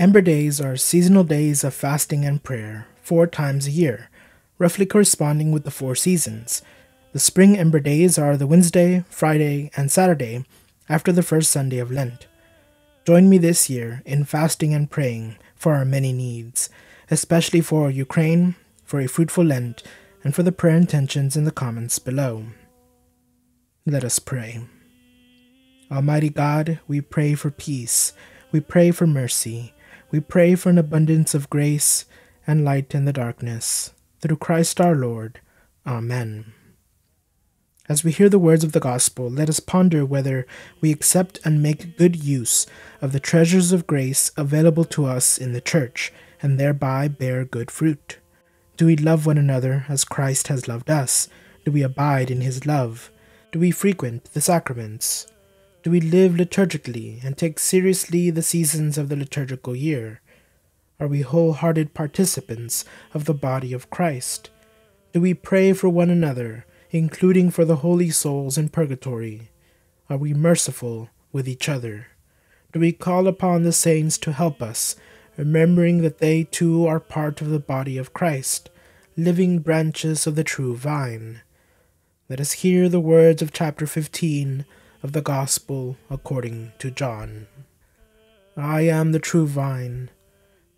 Ember Days are seasonal days of fasting and prayer, four times a year, roughly corresponding with the four seasons. The spring Ember Days are the Wednesday, Friday, and Saturday after the first Sunday of Lent. Join me this year in fasting and praying for our many needs, especially for Ukraine, for a fruitful Lent, and for the prayer intentions in the comments below. Let us pray. Almighty God, we pray for peace, we pray for mercy, we pray for an abundance of grace and light in the darkness. Through Christ our Lord. Amen. As we hear the words of the gospel, let us ponder whether we accept and make good use of the treasures of grace available to us in the church, and thereby bear good fruit. Do we love one another as Christ has loved us? Do we abide in his love? Do we frequent the sacraments? Do we live liturgically and take seriously the seasons of the liturgical year? Are we wholehearted participants of the body of Christ? Do we pray for one another, including for the holy souls in purgatory? Are we merciful with each other? Do we call upon the saints to help us, remembering that they too are part of the body of Christ, living branches of the true vine? Let us hear the words of chapter 15 of the Gospel according to John. I am the true vine,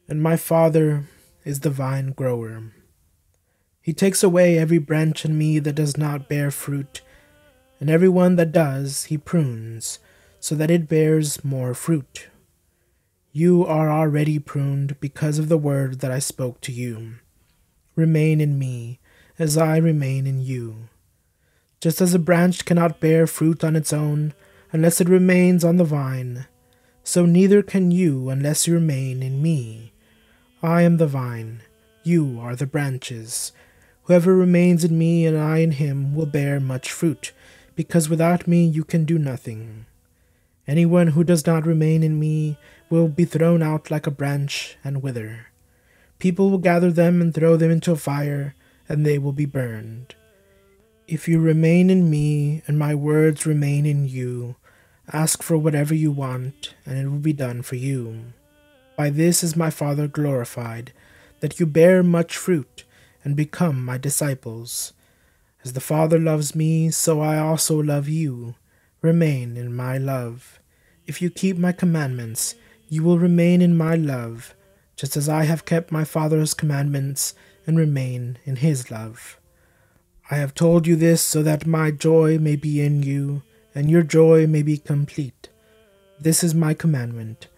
and my Father is the vine grower. He takes away every branch in me that does not bear fruit, and every one that does he prunes, so that it bears more fruit. You are already pruned because of the word that I spoke to you. Remain in me, as I remain in you. Just as a branch cannot bear fruit on its own unless it remains on the vine, so neither can you unless you remain in me. I am the vine, you are the branches. Whoever remains in me and I in him will bear much fruit, because without me you can do nothing. Anyone who does not remain in me will be thrown out like a branch and wither. People will gather them and throw them into a fire, and they will be burned. If you remain in me and my words remain in you, ask for whatever you want, and it will be done for you. By this is my Father glorified, that you bear much fruit and become my disciples. As the Father loves me, so I also love you. Remain in my love. If you keep my commandments, you will remain in my love, just as I have kept my Father's commandments and remain in his love. I have told you this so that my joy may be in you, and your joy may be complete. This is my commandment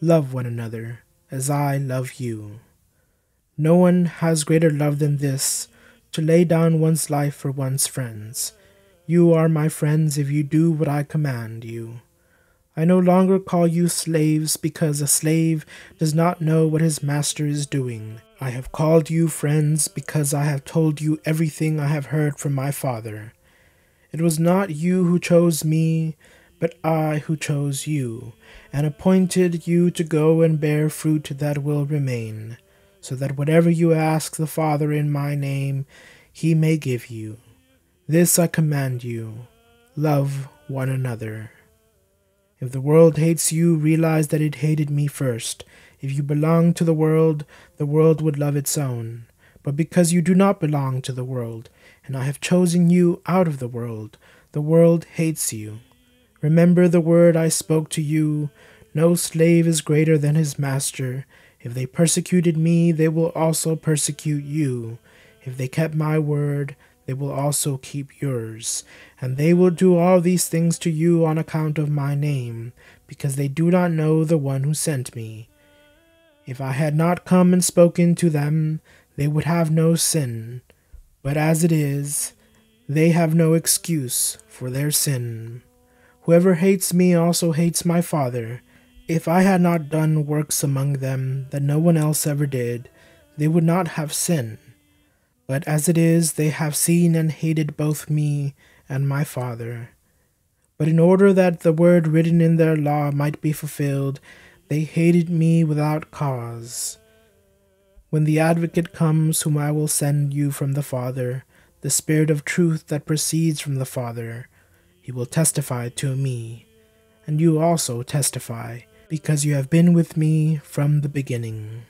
love one another, as I love you. No one has greater love than this, to lay down one's life for one's friends. You are my friends if you do what I command you. I no longer call you slaves because a slave does not know what his master is doing. I have called you friends because I have told you everything I have heard from my Father. It was not you who chose me, but I who chose you, and appointed you to go and bear fruit that will remain, so that whatever you ask the Father in my name, he may give you. This I command you love one another. If the world hates you, realize that it hated me first. If you belong to the world, the world would love its own. But because you do not belong to the world, and I have chosen you out of the world, the world hates you. Remember the word I spoke to you No slave is greater than his master. If they persecuted me, they will also persecute you. If they kept my word, they will also keep yours. And they will do all these things to you on account of my name, because they do not know the one who sent me. If I had not come and spoken to them, they would have no sin. But as it is, they have no excuse for their sin. Whoever hates me also hates my Father. If I had not done works among them that no one else ever did, they would not have sin. But as it is, they have seen and hated both me and my Father. But in order that the word written in their law might be fulfilled, they hated me without cause. When the Advocate comes, whom I will send you from the Father, the Spirit of truth that proceeds from the Father, he will testify to me. And you also testify, because you have been with me from the beginning.